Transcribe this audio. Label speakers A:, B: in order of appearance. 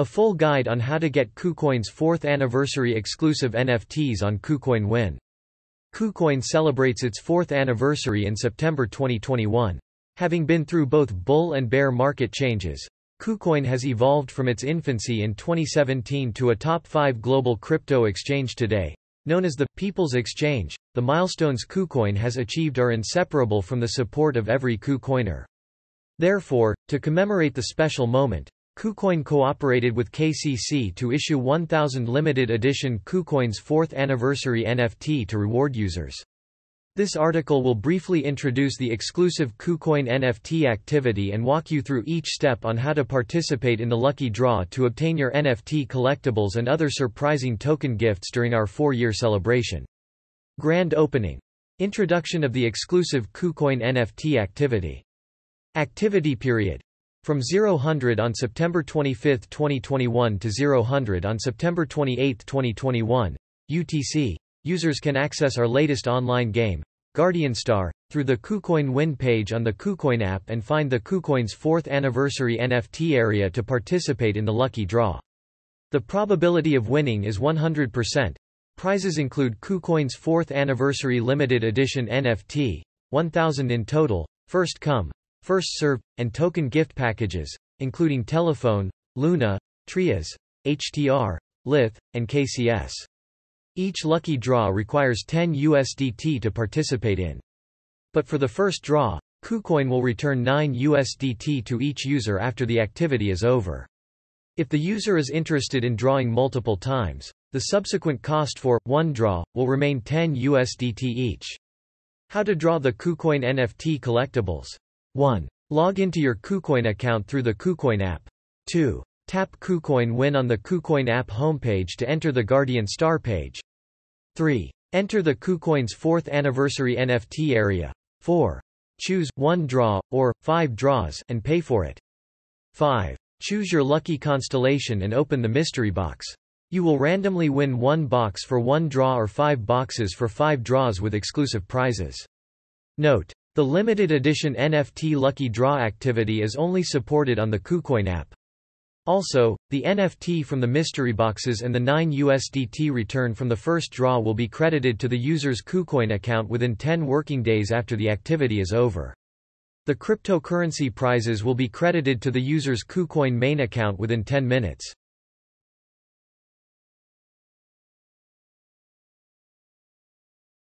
A: A full guide on how to get KuCoin's 4th anniversary exclusive NFTs on KuCoin Win. KuCoin celebrates its 4th anniversary in September 2021. Having been through both bull and bear market changes, KuCoin has evolved from its infancy in 2017 to a top 5 global crypto exchange today. Known as the People's Exchange, the milestones KuCoin has achieved are inseparable from the support of every KuCoiner. Therefore, to commemorate the special moment, KuCoin cooperated with KCC to issue 1000 limited edition KuCoin's 4th anniversary NFT to reward users. This article will briefly introduce the exclusive KuCoin NFT activity and walk you through each step on how to participate in the lucky draw to obtain your NFT collectibles and other surprising token gifts during our four-year celebration. Grand Opening. Introduction of the exclusive KuCoin NFT activity. Activity period. From 0-100 on September 25, 2021 to 0-100 on September 28, 2021, UTC, users can access our latest online game, Guardian Star, through the KuCoin Win page on the KuCoin app and find the KuCoin's 4th anniversary NFT area to participate in the lucky draw. The probability of winning is 100%. Prizes include KuCoin's 4th anniversary limited edition NFT, 1000 in total, first come, First Serve, and token gift packages, including Telephone, Luna, Trias, HTR, Lith, and KCS. Each lucky draw requires 10 USDT to participate in. But for the first draw, KuCoin will return 9 USDT to each user after the activity is over. If the user is interested in drawing multiple times, the subsequent cost for one draw will remain 10 USDT each. How to draw the KuCoin NFT collectibles 1. Log into your KuCoin account through the KuCoin app. 2. Tap KuCoin Win on the KuCoin app homepage to enter the Guardian Star page. 3. Enter the KuCoin's 4th anniversary NFT area. 4. Choose one draw, or 5 draws and pay for it. 5. Choose your lucky constellation and open the mystery box. You will randomly win one box for one draw or five boxes for five draws with exclusive prizes. Note. The limited edition NFT Lucky Draw activity is only supported on the KuCoin app. Also, the NFT from the mystery boxes and the 9 USDT return from the first draw will be credited to the user's KuCoin account within 10 working days after the activity is over. The cryptocurrency prizes will be credited to the user's KuCoin main account within 10 minutes.